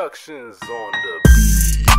Productions on the beat.